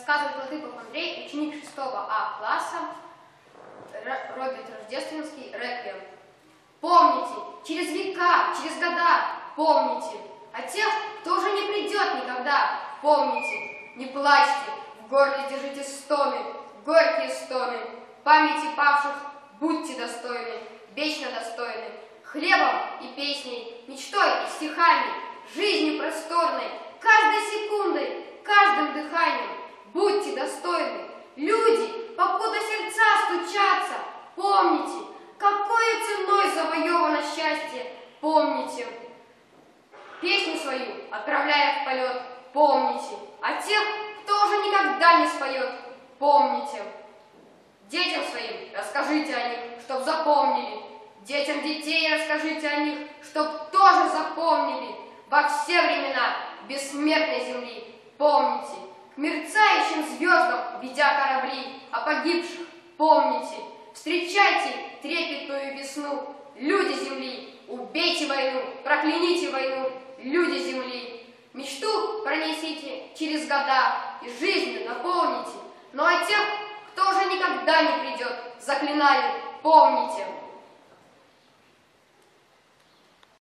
Рассказывает Латыпов Андрей, ученик 6 А класса, Роберт Рождественский, Реквием. Помните, через века, через года, помните, о тех, кто уже не придет никогда, помните, не плачьте, в горле держите стоны, горькие стоны, памяти павших будьте достойны, вечно достойны, хлебом и песней, мечтой и стихами, жизнью помните. Песню свою, отправляя в полет, помните. А тех, кто уже никогда не споет, помните. Детям своим расскажите о них, чтоб запомнили. Детям детей расскажите о них, чтоб тоже запомнили. Во все времена бессмертной земли помните. К мерцающим звездам, ведя корабли, о погибших помните. Встречайте трепетную весну, люди земли, убейте войну, прокляните войну, люди земли. Мечту пронесите через года и жизнью наполните. Но о тех, кто уже никогда не придет, заклинаю, помните.